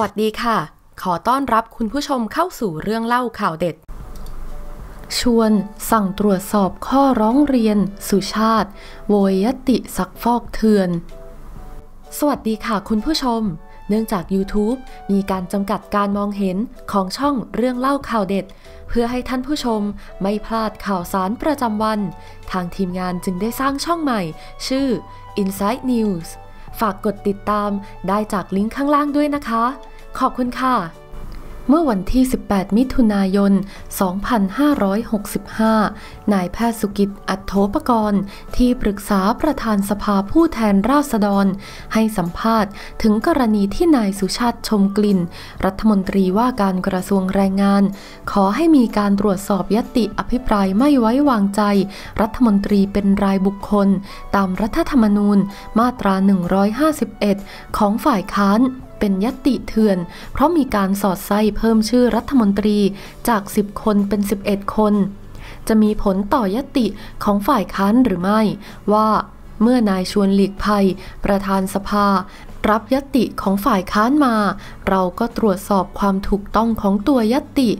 วัสดีค่ะ ขอต้อนรับคุณผู้ชมเข้าสู่เรื่องเล่าข่าวเด็ด ชวนสั่งตรวจสอบข้อร้องเรียน สุชาติ โวยยติซักฟอกเถื่อน สวัสดีค่ะคุณผู้ชม เนื่องจาก YouTube มีการจำกัดการมองเห็นของช่องเรื่องเล่าข่าวเด็ด เพื่อให้ท่านผู้ชมไม่พลาดข่าวสารประจำวัน ทางทีมงานจึงได้สร้างช่องใหม่ ชื่อ Inside News ฝากกดติดตามได้จากลิงก์ข้างล่างด้วยนะคะ ขอบคุณค่ะ เมื่อวันที่ 18 มิถุนายน 2565 นายแพทย์สุกิจอัตโธปกรณ์ ที่ปรึกษาประธานสภาผู้แทนราษฎร ให้สัมภาษณ์ถึงกรณีที่นายสุชาติชมกลิ่น รัฐมนตรีว่าการกระทรวงแรงงาน ขอให้มีการตรวจสอบยติอภิปรายไม่ไว้วางใจ รัฐมนตรีเป็นรายบุคคล ตามรัฐธรรมนูญมาตรา 151 ของฝ่ายค้าน เป็นยติเถื่อน เพราะมีการสอดไส้เพิ่มชื่อรัฐมนตรีจาก 10 คนเป็น 11 คน จะมีผลต่อยติของฝ่ายค้านหรือไม่ ว่าเมื่อนายชวนหลีกภัย ประธานสภา รับยติของฝ่ายค้านมา เราก็ตรวจสอบความถูกต้องของตัวยติ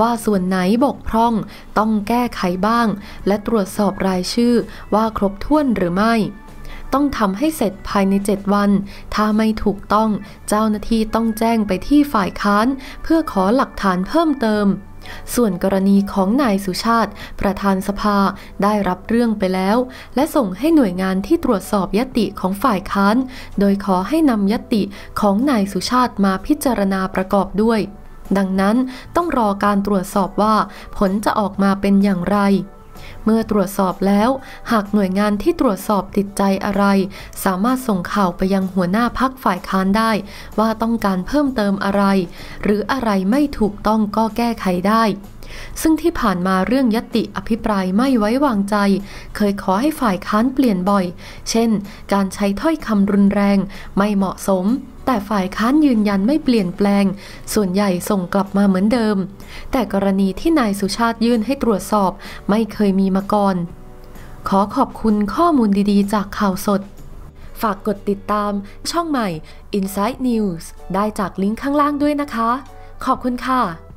ว่าส่วนไหนบกพร่องต้องแก้ไขบ้าง และตรวจสอบรายชื่อว่าครบถ้วนหรือไม่ ต้องทำให้เสร็จภายใน 7 วัน ถ้าไม่ถูกต้องเจ้าหน้าที่ต้องแจ้งไปที่ฝ่ายค้าน เพื่อขอหลักฐานเพิ่มเติมส่วนกรณีของนายสุชาติ ประธานสภาได้รับเรื่องไปแล้ว และส่งให้หน่วยงานที่ตรวจสอบยติของฝ่ายค้าน โดยขอให้นำยติของนายสุชาติมาพิจารณาประกอบด้วย ดังนั้นต้องรอการตรวจสอบว่า ผลจะออกมาเป็นอย่างไร เมื่อตรวจสอบแล้ว หากหน่วยงานที่ตรวจสอบติดใจอะไร สามารถส่งข่าวไปยังหัวหน้าพักฝ่ายค้านได้ ว่าต้องการเพิ่มเติมอะไร หรืออะไรไม่ถูกต้องก็แก้ไขได้ซึ่งที่ผ่านมาเรื่องยติอภิปรายไม่ไว้วางใจ เคยขอให้ฝ่ายค้านเปลี่ยนบ่อย เช่น การใช้ถ้อยคำรุนแรง ไม่เหมาะสม แต่ฝ่ายค้านยืนยันไม่เปลี่ยนแปลง ส่วนใหญ่ส่งกลับมาเหมือนเดิม แต่กรณีที่นายสุชาติยื่นให้ตรวจสอบไม่เคยมีมาก่อน ขอขอบคุณข้อมูลดีๆ จากข่าวสด ฝากกดติดตามช่องใหม่ Inside News ได้จากลิงก์ข้างล่างด้วยนะคะ ขอบคุณค่ะ